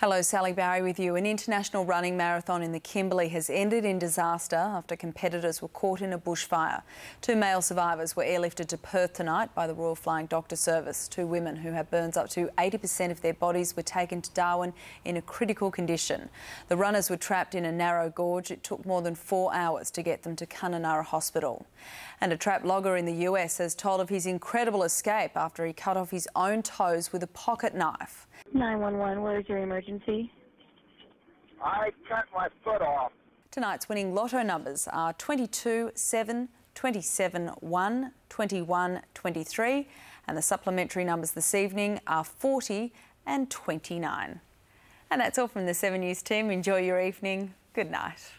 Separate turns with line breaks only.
Hello, Sally Bowrey with you. An international running marathon in the Kimberley has ended in disaster after competitors were caught in a bushfire. Two male survivors were airlifted to Perth tonight by the Royal Flying Doctor Service. Two women who had burns up to 80% of their bodies were taken to Darwin in a critical condition. The runners were trapped in a narrow gorge. It took more than four hours to get them to Kununurra Hospital. And a trapped logger in the US has told of his incredible escape after he cut off his own toes with a pocket knife.
911, what is your emergency?
I cut my foot off.
Tonight's winning lotto numbers are 22, 7, 27, 1, 21, 23, and the supplementary numbers this evening are 40 and 29. And that's all from the 7 News team. Enjoy your evening. Good night.